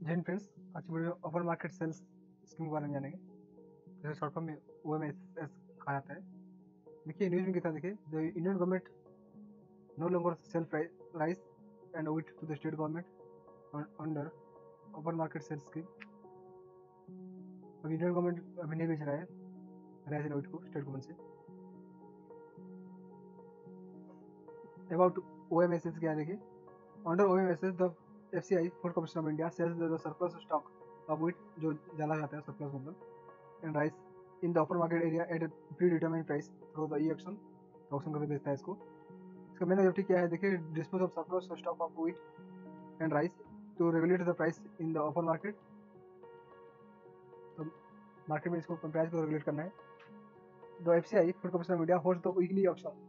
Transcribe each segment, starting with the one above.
Jain friends, आज की video open market sales scheme के बारे में जानेंगे। जैसे शॉर्ट फॉर्म में ओ एम एस एस कहा जाता है। देखिए न्यूज़ में कितना देखिए the Indian government no longer sell rice and wheat to the state government under open market sales scheme अब इंडियन गवर्नमेंट अभी नहीं बेच रहा है राइस एंड विट को स्टेट गवर्नमेंट से। About O M S S क्या देखिए? Under O M S S the F C I food corporation of India, sells the surplus stock of wheat जो डाला जाता है सरप्लस मतलब and rice in the open market area at predetermined price through the e auction auction करके बेचता है इसको। इसका मेन ऑब्जेक्टिव क्या है? देखिए dispose of surplus stock of wheat and rice to regulate the price in the open market तो market में इसको प्राइस को रेगुलेट करना है। The F C I food corporation of India hold the weekly auction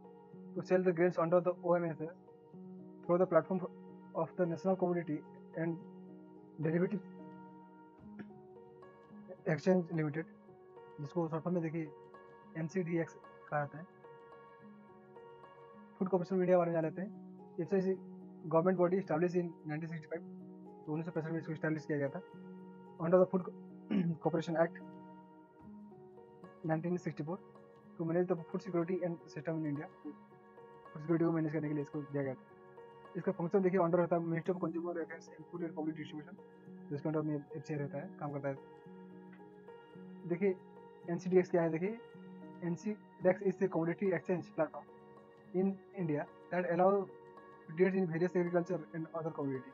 to sell the grains under the OMS through the platform of the National Commodity and Derivative Exchange Limited, जिसको short form में देखिए N कहा जाता है। Food corporation India बारे में जान लेते हैं। It's a government body establish in 1965 तो उन्नीस सौ पैंसठ में इसको स्टैब्लिश किया गया था। Under the food corporation act 1964 to manage the food security and system in India food security को मैनेज करने के लिए इसको दिया गया था। इसका फ़ंक्शन देखिए अंडर रहता है ministry of consumer affairs and food and public distribution जिसके अंडर में एफ़ रहता है, काम करता है। देखिए एनसीडीएक्स क्या है देखिए? N C DEX is the commodity exchange platform in India that allow deals in various agriculture and other community